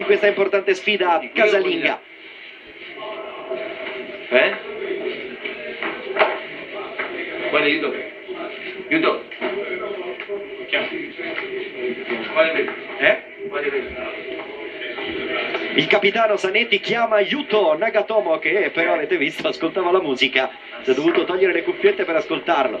in questa importante sfida casalinga. Eh? Quale aiuto? Aiuto? Quale? Eh? Il capitano Sanetti chiama aiuto Nagatomo che però avete visto ascoltava la musica, si è dovuto togliere le cuffiette per ascoltarlo.